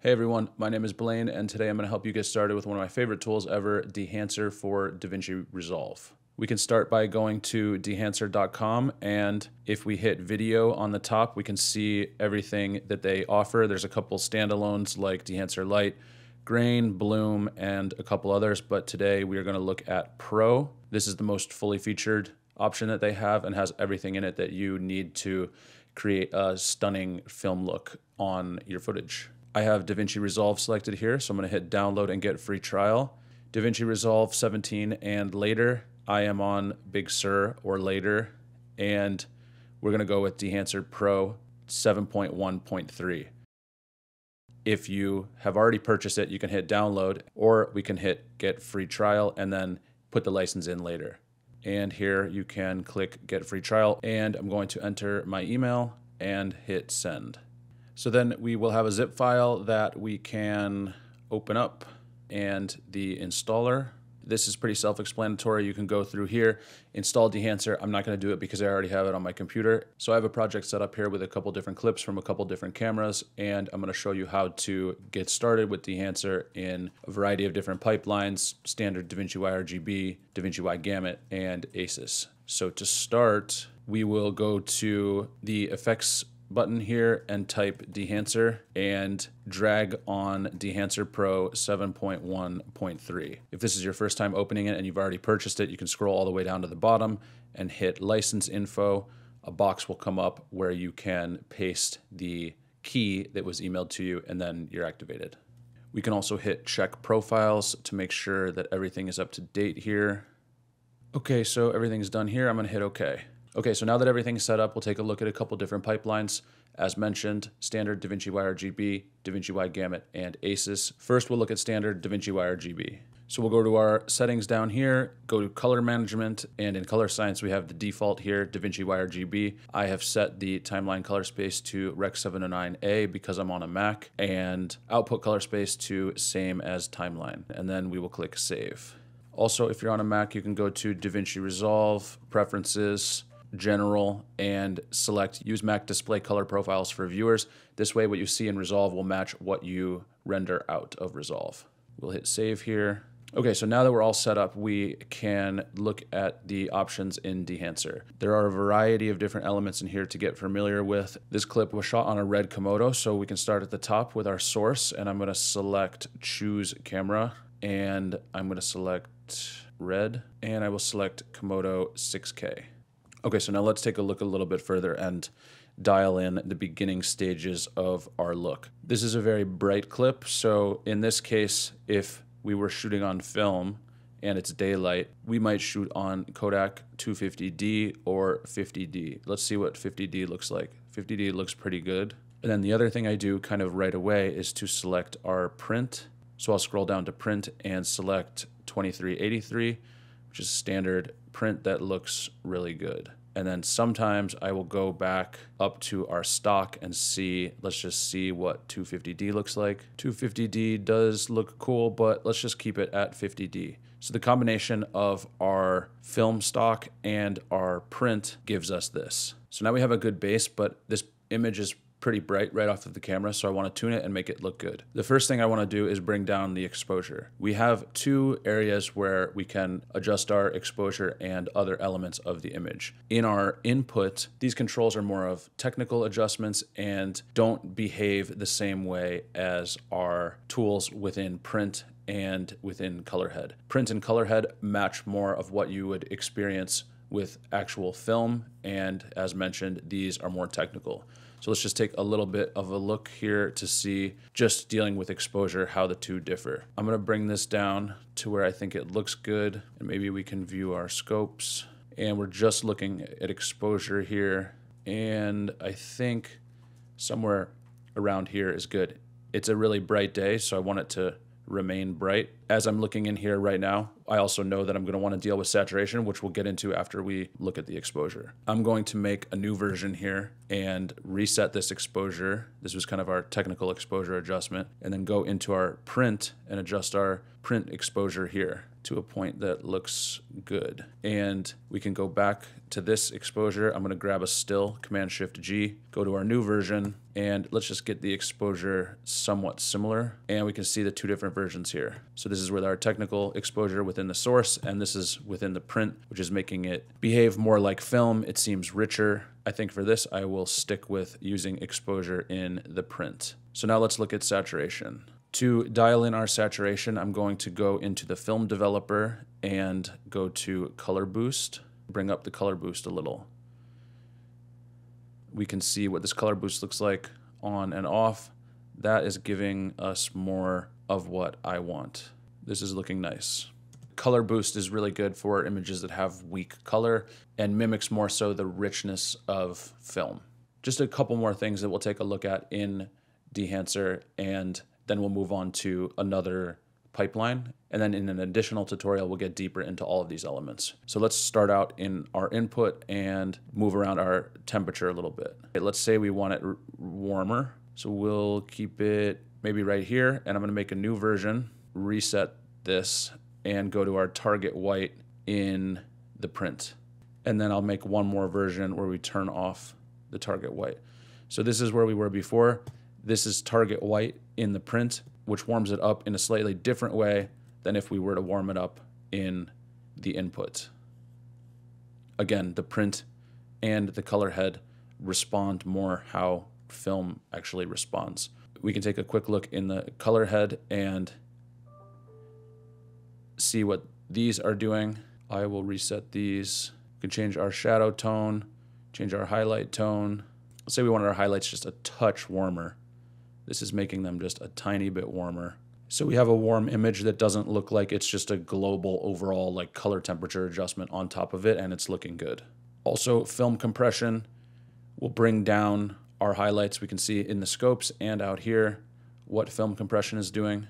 Hey everyone, my name is Blaine, and today I'm going to help you get started with one of my favorite tools ever, Dehancer for DaVinci Resolve. We can start by going to dehancer.com, and if we hit video on the top, we can see everything that they offer. There's a couple standalones like Dehancer Light, Grain, Bloom, and a couple others, but today we are going to look at Pro. This is the most fully featured option that they have and has everything in it that you need to create a stunning film look on your footage. I have DaVinci Resolve selected here, so I'm to hit download and get free trial. DaVinci Resolve 17 and later. I am on Big Sur or later, and we're going to go with Dehancer Pro 7.1.3. If you have already purchased it, you can hit download, or we can hit get free trial and then put the license in later. And here you can click get free trial, and I'm going to enter my email and hit send. So then we will have a zip file that we can open up and the installer. This is pretty self-explanatory. You can go through here, install Dehancer. I'm not gonna do it because I already have it on my computer. So I have a project set up here with a couple different clips from a couple different cameras, and I'm gonna show you how to get started with Dehancer in a variety of different pipelines, standard DaVinci Y RGB, DaVinci Wide Gamut, and ACES. So to start, we will go to the effects button here and type Dehancer and drag on Dehancer Pro 7.1.3. If this is your first time opening it and you've already purchased it, you can scroll all the way down to the bottom and hit license info. A box will come up where you can paste the key that was emailed to you and then you're activated. We can also hit check profiles to make sure that everything is up to date here. Okay, so everything's done here. I'm gonna hit okay. Okay, so now that everything's set up, we'll take a look at a couple different pipelines. As mentioned, standard DaVinci YRGB, DaVinci Wide Gamut, and ACES. First, we'll look at standard DaVinci YRGB. So we'll go to our settings down here, go to color management, and in color science, we have the default here, DaVinci YRGB. I have set the timeline color space to Rec 709A because I'm on a Mac, and output color space to same as timeline. And then we will click save. Also, if you're on a Mac, you can go to DaVinci Resolve, Preferences, general and select use Mac display color profiles for viewers. This way what you see in Resolve will match what you render out of Resolve. We'll hit save here. Okay, so now that we're all set up, we can look at the options in Dehancer. There are a variety of different elements in here to get familiar with. This clip was shot on a red Komodo, so we can start at the top with our source, and I'm gonna select choose camera, and I'm gonna select red, and I will select Komodo 6K. Okay, so now let's take a look a little bit further and dial in the beginning stages of our look. This is a very bright clip, so in this case, if we were shooting on film and it's daylight, we might shoot on Kodak 250D or 50D. Let's see what 50D looks like. 50D looks pretty good. And then the other thing I do kind of right away is to select our print. So I'll scroll down to print and select 2383, which is standard print that looks really good. And then sometimes I will go back up to our stock and see, let's just see what 250D looks like. 250D does look cool, but let's just keep it at 50D. So the combination of our film stock and our print gives us this. So now we have a good base, but this image is pretty bright right off of the camera, so I want to tune it and make it look good. The first thing I want to do is bring down the exposure. We have two areas where we can adjust our exposure and other elements of the image. In our input, these controls are more of technical adjustments and don't behave the same way as our tools within print and within color head. Print and color head match more of what you would experience with actual film, and as mentioned, these are more technical. So let's just take a little bit of a look here to see just dealing with exposure, how the two differ. I'm gonna bring this down to where I think it looks good, and maybe we can view our scopes. And we're just looking at exposure here, and I think somewhere around here is good. It's a really bright day, so I want it to remain bright. As I'm looking in here right now, I also know that I'm going to want to deal with saturation, which we'll get into after we look at the exposure. I'm going to make a new version here and reset this exposure. This was kind of our technical exposure adjustment, and then go into our print and adjust our print exposure here to a point that looks good. And we can go back to this exposure. I'm going to grab a still, Command Shift G, go to our new version, and let's just get the exposure somewhat similar. And we can see the two different versions here. So this is with our technical exposure within the source, and this is within the print, which is making it behave more like film. It seems richer. I think for this, I will stick with using exposure in the print. So now let's look at saturation. To dial in our saturation, I'm going to go into the film developer and go to color boost, bring up the color boost a little. We can see what this color boost looks like on and off. That is giving us more of what I want. This is looking nice. Color boost is really good for images that have weak color and mimics more so the richness of film. Just a couple more things that we'll take a look at in Dehancer and then we'll move on to another pipeline. And then in an additional tutorial, we'll get deeper into all of these elements. So let's start out in our input and move around our temperature a little bit. Okay, let's say we want it warmer. So we'll keep it maybe right here. And I'm gonna make a new version, reset this, and go to our target white in the print. And then I'll make one more version where we turn off the target white. So this is where we were before. This is target white in the print, which warms it up in a slightly different way than if we were to warm it up in the input. Again, the print and the color head respond more how film actually responds. We can take a quick look in the color head and see what these are doing. I will reset these. We can change our shadow tone, change our highlight tone. Let's say we wanted our highlights just a touch warmer. This is making them just a tiny bit warmer. So we have a warm image that doesn't look like it's just a global overall like color temperature adjustment on top of it and it's looking good. Also film compression will bring down our highlights. We can see in the scopes and out here what film compression is doing.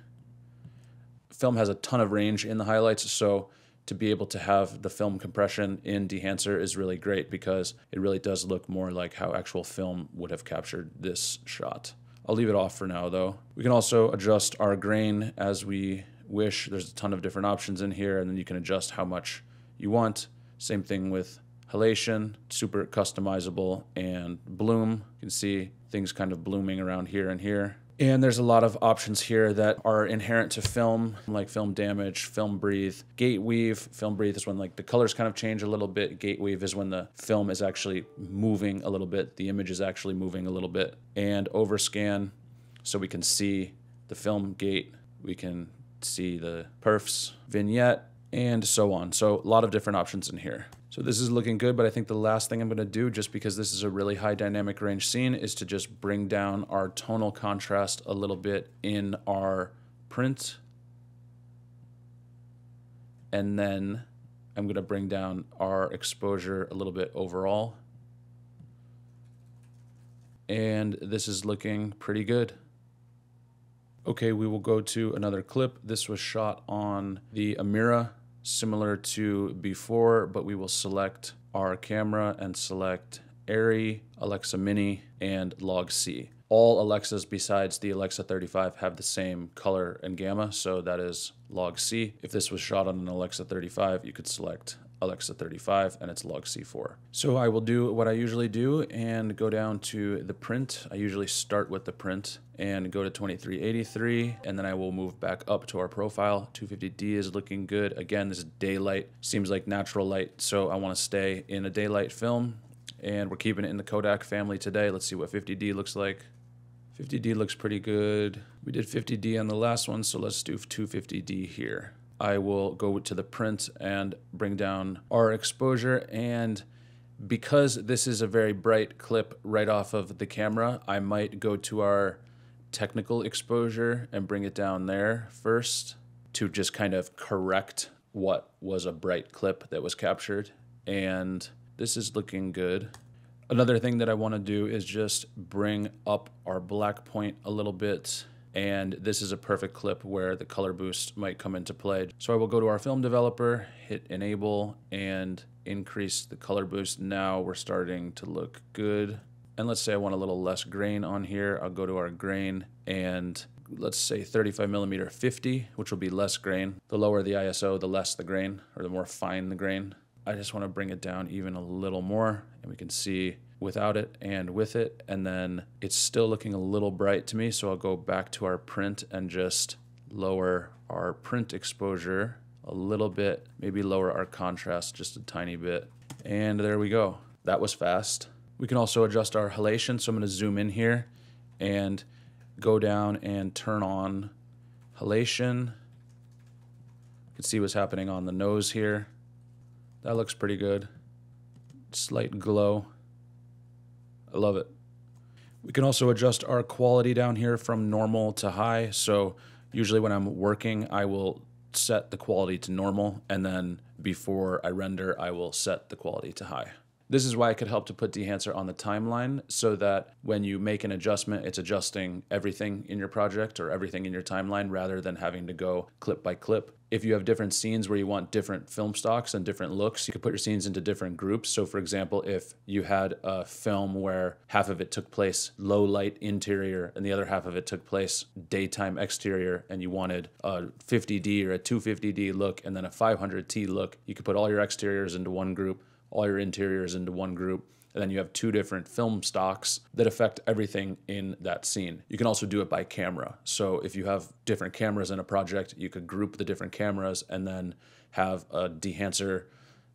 Film has a ton of range in the highlights so to be able to have the film compression in Dehancer is really great because it really does look more like how actual film would have captured this shot. I'll leave it off for now though. We can also adjust our grain as we wish. There's a ton of different options in here and then you can adjust how much you want. Same thing with halation, super customizable, and bloom. You can see things kind of blooming around here and here. And there's a lot of options here that are inherent to film, like film damage, film breathe, gate weave. Film breathe is when like the colors kind of change a little bit. Gate weave is when the film is actually moving a little bit. The image is actually moving a little bit. And overscan, so we can see the film gate. We can see the perfs, vignette, and so on. So a lot of different options in here. So this is looking good, but I think the last thing I'm gonna do, just because this is a really high dynamic range scene, is to just bring down our tonal contrast a little bit in our print. And then I'm gonna bring down our exposure a little bit overall. And this is looking pretty good. Okay, we will go to another clip. This was shot on the Amira similar to before, but we will select our camera and select Arri, Alexa Mini, and Log C. All Alexas besides the Alexa 35 have the same color and gamma, so that is Log C. If this was shot on an Alexa 35, you could select Alexa 35 and it's log C4. So I will do what I usually do and go down to the print. I usually start with the print and go to 2383 and then I will move back up to our profile. 250D is looking good. Again, this is daylight, seems like natural light. So I wanna stay in a daylight film and we're keeping it in the Kodak family today. Let's see what 50D looks like. 50D looks pretty good. We did 50D on the last one, so let's do 250D here. I will go to the print and bring down our exposure. And because this is a very bright clip right off of the camera, I might go to our technical exposure and bring it down there first to just kind of correct what was a bright clip that was captured. And this is looking good. Another thing that I want to do is just bring up our black point a little bit and this is a perfect clip where the color boost might come into play. So I will go to our film developer, hit enable, and increase the color boost. Now we're starting to look good. And let's say I want a little less grain on here. I'll go to our grain and let's say 35 millimeter 50, which will be less grain. The lower the ISO, the less the grain, or the more fine the grain. I just want to bring it down even a little more, and we can see without it and with it. And then it's still looking a little bright to me, so I'll go back to our print and just lower our print exposure a little bit, maybe lower our contrast just a tiny bit. And there we go. That was fast. We can also adjust our halation, so I'm going to zoom in here and go down and turn on halation. You can see what's happening on the nose here. That looks pretty good. Slight glow. I love it. We can also adjust our quality down here from normal to high. So usually when I'm working, I will set the quality to normal and then before I render, I will set the quality to high. This is why it could help to put Dehancer on the timeline so that when you make an adjustment, it's adjusting everything in your project or everything in your timeline rather than having to go clip by clip. If you have different scenes where you want different film stocks and different looks, you could put your scenes into different groups. So, for example, if you had a film where half of it took place low light interior and the other half of it took place daytime exterior, and you wanted a 50D or a 250D look and then a 500T look, you could put all your exteriors into one group all your interiors into one group. And then you have two different film stocks that affect everything in that scene. You can also do it by camera. So if you have different cameras in a project, you could group the different cameras and then have a dehancer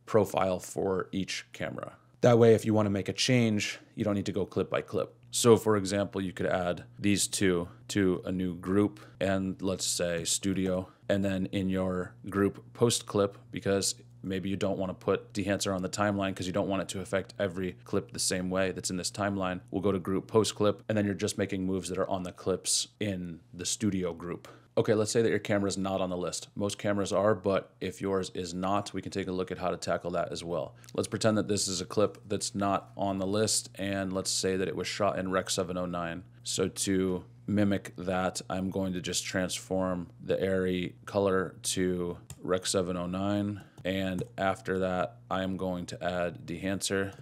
profile for each camera. That way, if you want to make a change, you don't need to go clip by clip. So, for example, you could add these two to a new group and let's say studio, and then in your group post clip, because maybe you don't want to put dehancer on the timeline because you don't want it to affect every clip the same way that's in this timeline. We'll go to group post clip, and then you're just making moves that are on the clips in the studio group. Okay, let's say that your camera is not on the list. Most cameras are, but if yours is not, we can take a look at how to tackle that as well. Let's pretend that this is a clip that's not on the list, and let's say that it was shot in Rec 709. So to mimic that, I'm going to just transform the ARRI color to Rec 709 and after that, I'm going to add Dehancer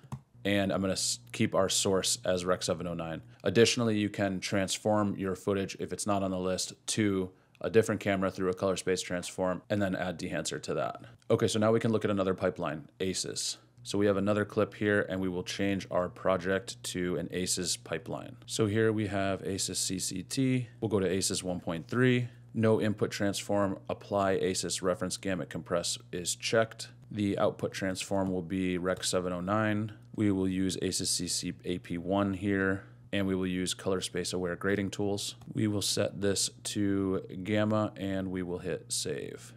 and I'm going to keep our source as Rec 709. Additionally, you can transform your footage if it's not on the list to a different camera through a color space transform and then add Dehancer to that. Okay, so now we can look at another pipeline, ACES. So we have another clip here and we will change our project to an ACES pipeline. So here we have ACES CCT. We'll go to ACES 1.3 no input transform, apply ACES reference gamut compress is checked. The output transform will be Rec 709. We will use ACES CC AP1 here, and we will use color space aware grading tools. We will set this to gamma and we will hit save.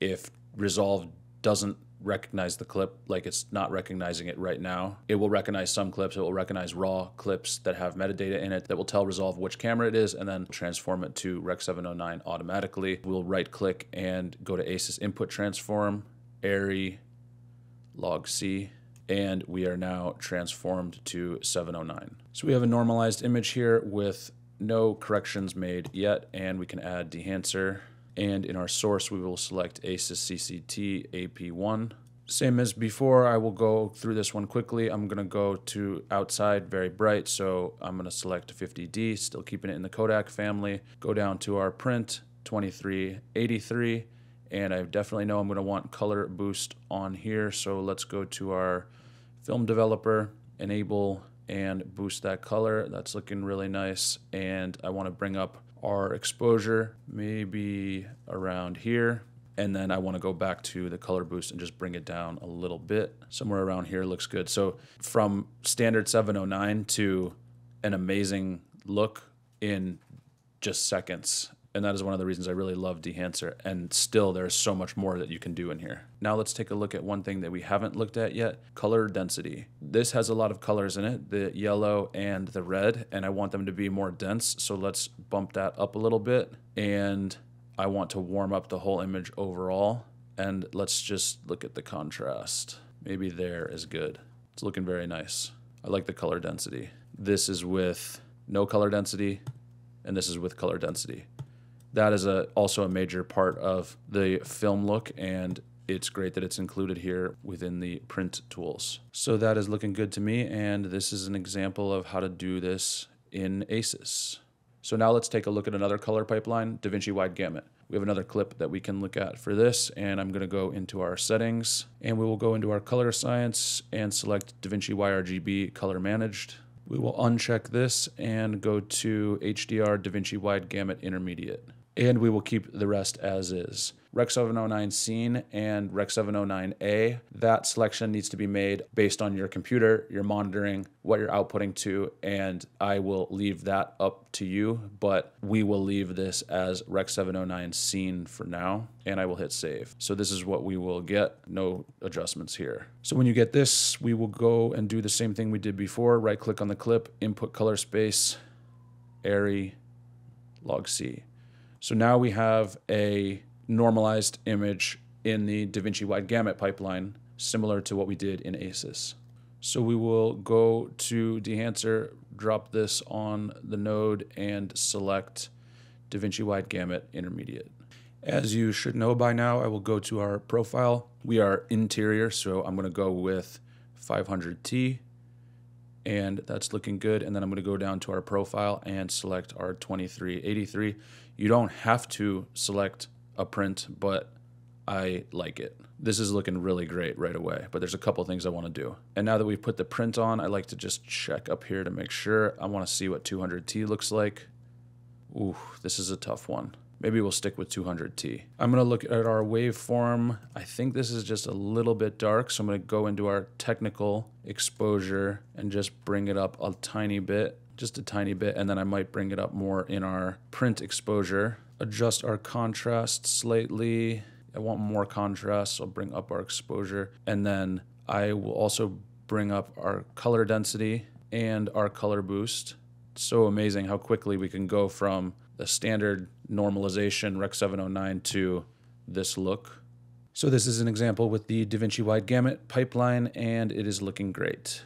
If Resolve doesn't recognize the clip like it's not recognizing it right now. It will recognize some clips. It will recognize raw clips that have metadata in it that will tell Resolve which camera it is and then transform it to Rec 709 automatically. We'll right click and go to ACES input transform, ARRI, log C, and we are now transformed to 709. So we have a normalized image here with no corrections made yet, and we can add dehancer and in our source we will select ACES CCT AP1. Same as before, I will go through this one quickly. I'm going to go to outside very bright, so I'm going to select 50D, still keeping it in the Kodak family. Go down to our print 2383, and I definitely know I'm going to want color boost on here, so let's go to our film developer, enable and boost that color. That's looking really nice, and I want to bring up our exposure maybe around here. And then I want to go back to the color boost and just bring it down a little bit. Somewhere around here looks good. So from standard 709 to an amazing look in just seconds and that is one of the reasons I really love Dehancer. And still, there's so much more that you can do in here. Now let's take a look at one thing that we haven't looked at yet, color density. This has a lot of colors in it, the yellow and the red, and I want them to be more dense. So let's bump that up a little bit. And I want to warm up the whole image overall. And let's just look at the contrast. Maybe there is good. It's looking very nice. I like the color density. This is with no color density, and this is with color density. That is a, also a major part of the film look, and it's great that it's included here within the print tools. So that is looking good to me, and this is an example of how to do this in ACES. So now let's take a look at another color pipeline, DaVinci Wide Gamut. We have another clip that we can look at for this, and I'm gonna go into our settings, and we will go into our color science and select DaVinci YRGB Color Managed. We will uncheck this and go to HDR DaVinci Wide Gamut Intermediate. And we will keep the rest as is. Rec 709 Scene and Rec 709A, that selection needs to be made based on your computer, your monitoring, what you're outputting to, and I will leave that up to you, but we will leave this as Rec 709 Scene for now, and I will hit save. So this is what we will get, no adjustments here. So when you get this, we will go and do the same thing we did before, right click on the clip, input color space, ARRI, log C. So now we have a normalized image in the DaVinci Wide Gamut pipeline, similar to what we did in ACES. So we will go to Dehancer, drop this on the node, and select DaVinci Wide Gamut Intermediate. As you should know by now, I will go to our profile. We are interior, so I'm going to go with 500T, and that's looking good. And then I'm going to go down to our profile and select our 2383. You don't have to select a print, but I like it. This is looking really great right away, but there's a couple things I want to do. And now that we've put the print on, I like to just check up here to make sure. I want to see what 200T looks like. Ooh, this is a tough one. Maybe we'll stick with 200T. I'm gonna look at our waveform. I think this is just a little bit dark, so I'm gonna go into our technical exposure and just bring it up a tiny bit, just a tiny bit, and then I might bring it up more in our print exposure adjust our contrast slightly. I want more contrast, so I'll bring up our exposure. And then I will also bring up our color density and our color boost. It's so amazing how quickly we can go from the standard normalization Rec 709 to this look. So this is an example with the DaVinci Wide Gamut pipeline, and it is looking great.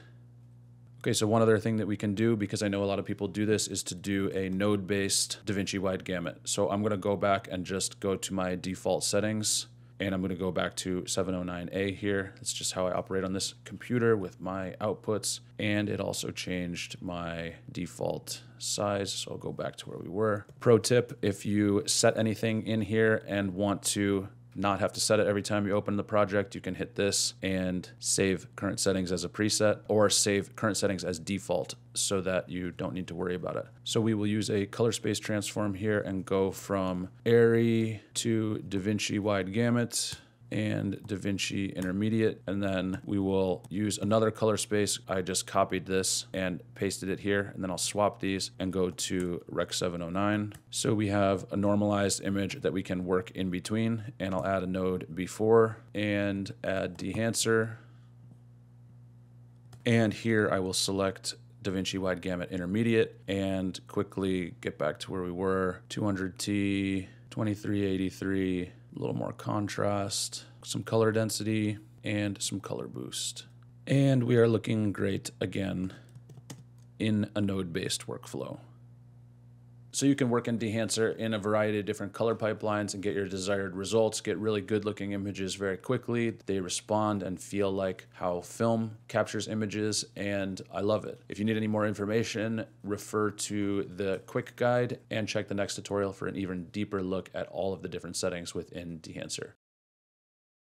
Okay, so one other thing that we can do, because I know a lot of people do this, is to do a node-based DaVinci Wide Gamut. So I'm gonna go back and just go to my default settings, and I'm gonna go back to 709A here. That's just how I operate on this computer with my outputs, and it also changed my default size, so I'll go back to where we were. Pro tip, if you set anything in here and want to not have to set it every time you open the project. You can hit this and save current settings as a preset or save current settings as default so that you don't need to worry about it. So we will use a color space transform here and go from ARRI to DaVinci Wide Gamut and DaVinci Intermediate. And then we will use another color space. I just copied this and pasted it here. And then I'll swap these and go to Rec 709. So we have a normalized image that we can work in between. And I'll add a node before and add Dehancer. And here I will select DaVinci Wide Gamut Intermediate and quickly get back to where we were. 200T, 2383, a little more contrast, some color density, and some color boost. And we are looking great again in a node-based workflow. So you can work in Dehancer in a variety of different color pipelines and get your desired results, get really good looking images very quickly. They respond and feel like how film captures images, and I love it. If you need any more information, refer to the quick guide and check the next tutorial for an even deeper look at all of the different settings within Dehancer.